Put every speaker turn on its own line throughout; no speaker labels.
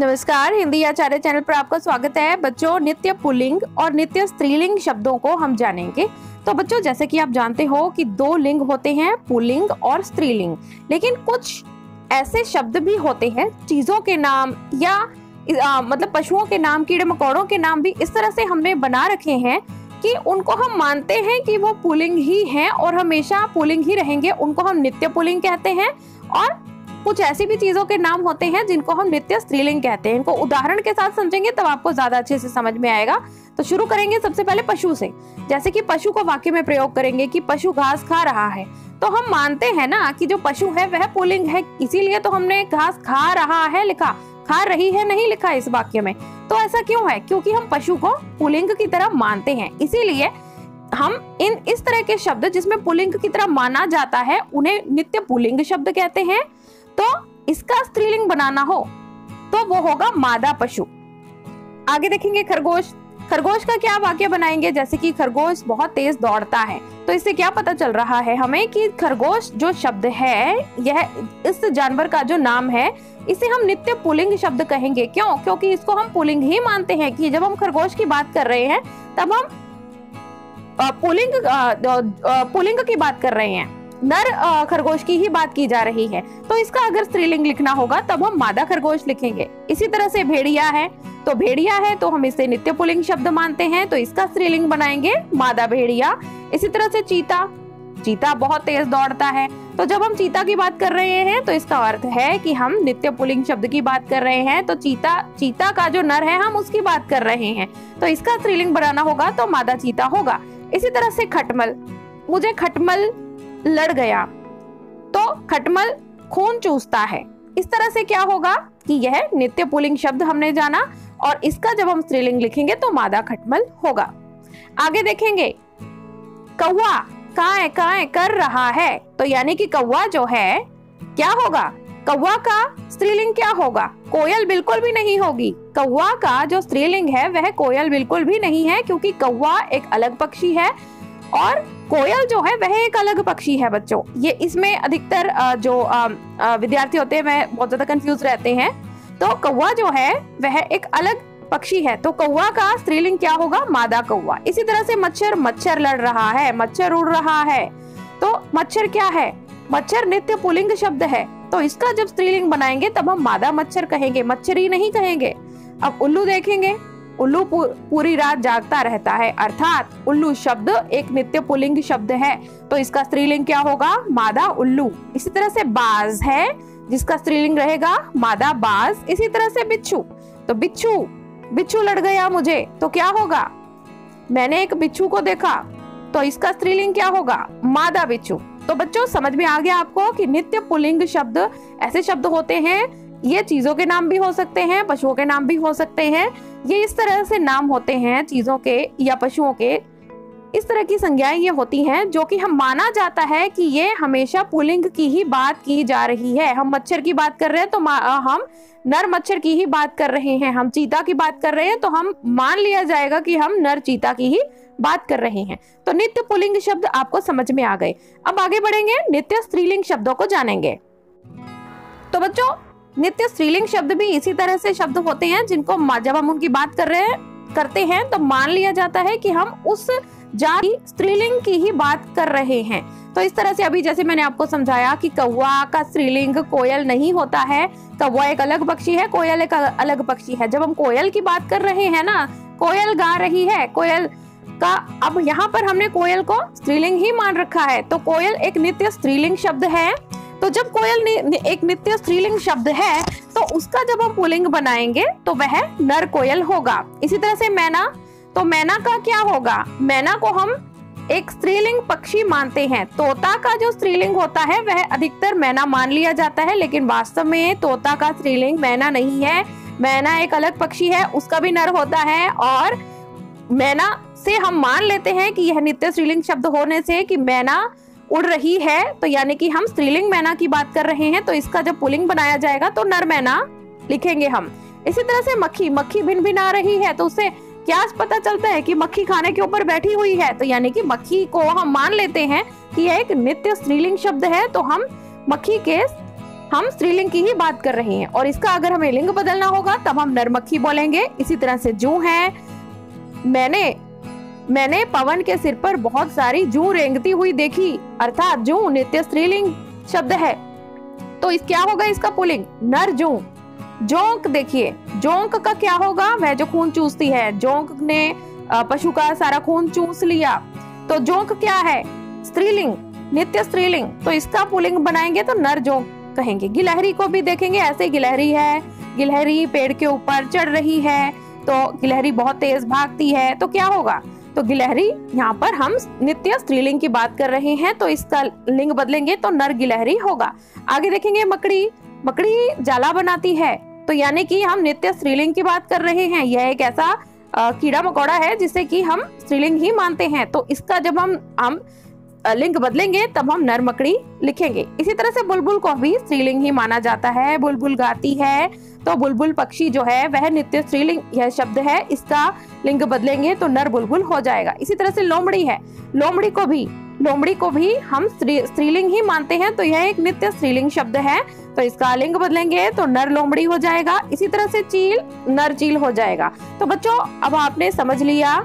नमस्कार हिंदी आचार्य चैनल पर आपका स्वागत है। बच्चों नित्य पुल्लिंग और नित्य स्त्रीलिंग शब्दों को हम जानेंगे। तो बच्चों जैसे कि आप जानते हो कि दो लिंग होते हैं पुलिंग और स्त्रीलिंग। लेकिन कुछ ऐसे शब्द भी होते हैं चीज़ों के नाम या आ, मतलब पशुओं के नाम कीड़े मकोड़ों के नाम भी इस तरह से हमने बना रखे हैं कि उनको हम मानते हैं कि वो पुलिंग ही हैं और हमेशा पुलिंग ही रहेंगे। उनको हम नित्य पुलिंग कहते हैं और कुछ ऐसी भी चीज़ों के नाम होते हैं जिनको हम नित्य स्त्रीलिंग कहते हैं। इनको उदाहरण के साथ समझेंगे तब आपको ज़्यादा अच्छे से समझ में आएगा। तो शुरू करेंगे सबसे पहले पशु से। जैसे कि पशु को वाक्य में प्रयोग करेंगे कि पशु घास खा रहा है। तो हम मानते हैं ना कि जो पशु है, वह पुलिंग है। इसीलिए तो हमने घास खा रहा है लिखा। खा रही है, नहीं लिखा इस वाक्य में। तो ऐसा क्यों है? क्योंकि हम पशु को पुलिंग की तरह मानते हैं। इसीलिए हम इन इस तरह के शब्द जिसमें पुलिंग की तरह माना जाता है, उन्हें नित्य पुलिंग शब्द कहते हैं। तो इसका स्त्रीलिंग बनाना हो तो वो होगा मादा पशु। आगे देखेंगे खरगोश। खरगोश का क्या वाक्य बनाएँगे? जैसे कि खरगोश बहुत तेज दौड़ता है तो इससे क्या पता चल रहा है हमें कि खरगोश जो शब्द है, यह इस जानवर का जो नाम है, इसे हम नित्य पुलिंग शब्द कहेंगे। क्यों? क्योंकि इसको हम पुलिंग ही मानते हैं कि जब हम खरगोश की बात कर रहे हैं, तब हम पुलिंग पुलिंग की बात कर रहे हैं। नर खरगोश की ही बात की जा रही है। तो इसका अगर स्त्रीलिंग लिखना होगा, तब हम मादा खरगोश लिखेंगे। इसी तरह से भेड़िया है। तो भेड़िया है तो हम इसे नित्य पुलिंग शब्द मानते हैं। तो इसका स्त्रीलिंग बनाएँगे मादा भेड़िया। इसी तरह से चीता। चीता बहुत तेज दौड़ता है। तो जब हम चीता की बात कर रहे हैं तो इसका अर्थ है कि हम नित्य पुलिंग शब्द की बात कर रहे हैं। तो चीता चीता का जो नर है, हम उसकी बात कर रहे हैं। तो इसका स्त्रीलिंग बनाना होगा तो मादा चीता होगा। इसी तरह से खटमल। मुझे खटमल लड़ गया। तो खटमल खून चूसता है। इस तरह से क्या होगा कि यह नित्य पुलिंग शब्द हमने जाना और इसका जब हम स्त्रीलिंग लिखेंगे तो मादा खटमल होगा। आगे देखेंगे। कौआ काय काय कर रहा है। तो यानी कि कौआ जो है, क्या होगा? कौआ का स्त्रीलिंग क्या होगा? कोयल बिल्कुल भी नहीं होगी। कौआ का जो स्त्रीलिंग है, वह कोयल बिल्कुल भी नहीं है, क्योंकि कौआ एक अलग पक्षी है और कोयल जो है, वह एक अलग पक्षी है बच्चों। ये इसमें अधिकतर जो विद्यार्थी होते हैं वह बहुत ज़्यादा कंफ्यूज रहते हैं। तो कौआ जो है, वह एक अलग पक्षी है। तो कौआ का स्त्रीलिंग क्या होगा? मादा कौआ इसी तरह से मच्छर मच्छर लड़ रहा है, मच्छर उड़ रहा है। तो मच्छर क्या है? मच्छर नित्य पुलिंग शब्द है। तो इसका जब स्त्रीलिंग बनाएँगे, तब हम मादा मच्छर कहेंगे। मच्छरी नहीं कहेंगे। अब उल्लू देखेंगे। उल्लू पूरी रात जागता रहता है। अर्थात उल्लू शब्द एक नित्य पुलिंग शब्द है। तो इसका स्त्रीलिंग क्या होगा? मादा उल्लू। इसी तरह से बाज है, जिसका स्त्रीलिंग रहेगा मादा बाज। इसी तरह से बिच्छू। तो बिच्छू बिच्छू लड़ गया मुझे। तो क्या होगा? मैंने एक बिच्छू को देखा। तो इसका स्त्रीलिंग क्या होगा? मादा बिच्छू। तो बच्चों, समझ में आ गया आपको कि नित्य पुलिंग शब्द, ऐसे शब्द होते हैं ये चीज़ों के नाम भी हो सकते हैं, पशुओं के नाम भी हो सकते हैं। ये इस तरह से नाम होते हैं चीज़ों के या पशुओं के। इस तरह की संज्ञाएँ ये होती हैं, जो कि हम माना जाता है कि ये हमेशा पुलिंग की ही बात की जा रही है। हम मच्छर की बात कर रहे हैं तो हम नर मच्छर की ही बात कर रहे हैं। हम चीता की बात कर रहे हैं तो हम मान लिया जाएगा कि हम नर चीता की ही बात कर रहे हैं। तो नित्य पुलिंग शब्द आपको समझ में आ गए। अब आगे बढ़ेंगे, नित्य स्त्रीलिंग शब्दों को जानेंगे। तो बच्चों नित्य स्त्रीलिंग शब्द भी इसी तरह से शब्द होते हैं जिनको जब हम उनकी बात कर रहे हैं, करते हैं तो मान लिया जाता है कि हम उस जाति स्त्रीलिंग की ही बात कर रहे हैं। तो इस तरह से अभी जैसे मैंने आपको समझाया कि कौआ का स्त्रीलिंग कोयल नहीं होता है कौआ एक अलग पक्षी है, कोयल एक अलग पक्षी है। जब हम कोयल की बात कर रहे हैं ना, कोयल गा रही है, कोयल का अब यहाँ पर हमने कोयल को स्त्रीलिंग ही मान रखा है। तो कोयल एक नित्य स्त्रीलिंग शब्द है। तो जब कोयल ने, एक नित्य स्त्रीलिंग शब्द है तो उसका जब हम पुलिंग बनाएँगे तो वह नर कोयल होगा। इसी तरह से मैना तो मैना का क्या होगा? मैना को हम एक स्त्रीलिंग पक्षी मानते हैं। तोता का जो स्त्रीलिंग होता है वह अधिकतर मैना मान लिया जाता है लेकिन वास्तव में तोता का स्त्रीलिंग मैना नहीं है। मैना एक अलग पक्षी है उसका भी नर होता है और मैना से हम मान लेते हैं कि यह नित्य स्त्रीलिंग शब्द होने से कि मैना उड़ रही है तो यानी कि हम स्त्रीलिंग मैना की बात कर रहे हैं तो इसका जब पुलिंग बनाया जाएगा तो नर मैना लिखेंगे हम। इसी तरह से मक्खी मक्खी भिन भिन आ रही है तो उससे क्या पता चलता है कि मक्खी खाने के ऊपर बैठी हुई है। तो यानी कि मक्खी को हम मान लेते हैं कि यह एक नित्य स्त्रीलिंग शब्द है तो हम मक्खी के, हम स्त्रीलिंग की ही बात कर रहे हैं। और इसका अगर हमें लिंग बदलना होगा, तब हम नरमक्खी बोलेंगे। इसी तरह से जू है। मैंने मैंने पवन के सिर पर बहुत सारी जू रेंगती हुई देखी, अर्थात जू नित्य स्त्रीलिंग शब्द है। तो इस क्या होगा इसका पुलिंग? नर जू। जोंक देखिए, जोंक का क्या होगा? वह जो खून चूसती है, जोंक ने पशु का सारा खून चूस लिया। तो जोंक क्या है? स्त्रीलिंग, नित्य स्त्रीलिंग। तो इसका पुलिंग बनाएँगे तो नर जोंक कहेंगे। गिलहरी को भी देखेंगे, ऐसे गिलहरी है, गिलहरी पेड़ के ऊपर चढ़ रही है तो गिलहरी बहुत तेज भागती है तो क्या होगा? तो गिलहरी, यहाँ पर हम नित्य स्त्रीलिंग की बात कर रहे हैं तो इसका लिंग बदलेंगे तो नर गिलहरी होगा। आगे देखेंगे मकड़ी। मकड़ी जाला बनाती है तो यानी कि हम नित्य स्त्रीलिंग की बात कर रहे हैं। यह एक ऐसा कीड़ा मकोड़ा है जिसे कि हम स्त्रीलिंग ही मानते हैं। तो इसका जब हम हम लिंग बदलेंगे, तब हम नर मकड़ी लिखेंगे। इसी तरह से बुलबुल को भी स्त्रीलिंग ही माना जाता है। बुलबुल गाती है तो बुलबुल पक्षी जो है, वह नित्य स्त्रीलिंग यह शब्द है, इसका लिंग बदलेंगे तो नर बुलबुल हो जाएगा। इसी तरह से लोमड़ी है। लोमड़ी को भी, लोमड़ी को भी हम स्त्रीलिंग ही मानते हैं तो यह एक नित्य स्त्रीलिंग शब्द है। तो इसका लिंग बदलेंगे तो नर लोमड़ी हो जाएगा। इसी तरह से चील, नर चील हो जाएगा। तो बच्चों, अब आपने समझ लिया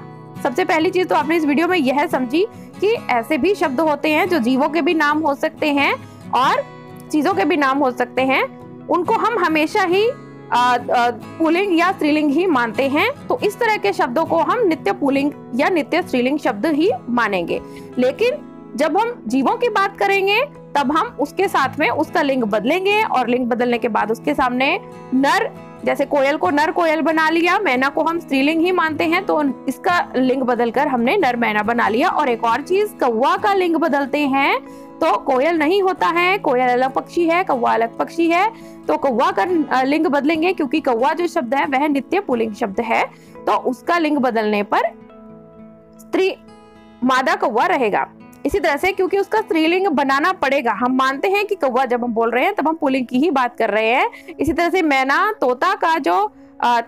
सबसे पहली चीज़ तो आपने इस वीडियो में यह समझी कि ऐसे भी शब्द होते हैं जो जीवों के भी नाम हो सकते हैं और चीज़ों के भी नाम हो सकते हैं। उनको हम हमेशा ही पुलिंग या स्त्रीलिंग ही मानते हैं। तो इस तरह के शब्दों को हम नित्य पुलिंग या नित्य स्त्रीलिंग शब्द ही मानेंगे। लेकिन जब हम जीवों की बात करेंगे तब हम उसके साथ में उसका लिंग बदलेंगे और लिंग बदलने के बाद उसके सामने नर, जैसे कोयल को नर कोयल बना लिया, मैना को हम स्त्रीलिंग ही मानते हैं तो इसका लिंग बदलकर हमने नर मैना बना लिया। और एक और चीज़, कौवा का लिंग बदलते हैं तो कोयल नहीं होता है, कोयल अलग पक्षी है, कौवा अलग पक्षी है तो कौवा का लिंग बदलेंगे क्योंकि कौवा जो शब्द है, वह नित्य पुलिंग शब्द है तो उसका लिंग बदलने पर स्त्री, मादा कौवा रहेगा। इसी तरह से क्योंकि उसका स्त्रीलिंग बनाना पड़ेगा। हम मानते हैं कि कौवा जब हम बोल रहे हैं, तब हम पुलिंग की ही बात कर रहे हैं। इसी तरह से मैना, तोता का जो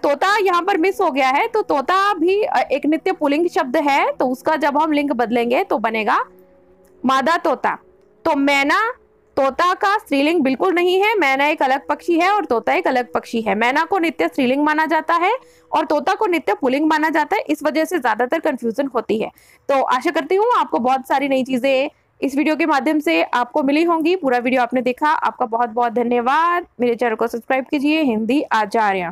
तोता यहाँ पर मिस हो गया है तो तोता भी एक नित्य पुलिंग शब्द है तो उसका जब हम लिंग बदलेंगे तो बनेगा मादा तोता। तो मैना तोता का स्त्रीलिंग बिल्कुल नहीं है, मैना एक अलग पक्षी है और तोता एक अलग पक्षी है। मैना को नित्य स्त्रीलिंग माना जाता है और तोता को नित्य पुलिंग माना जाता है, इस वजह से ज़्यादातर कंफ्यूजन होती है। तो आशा करती हूँ आपको बहुत सारी नई चीज़ें इस वीडियो के माध्यम से आपको मिली होंगी। पूरा वीडियो आपने देखा। आपका बहुत बहुत धन्यवाद। मेरे चैनल को सब्सक्राइब कीजिए। हिंदी आचार्य।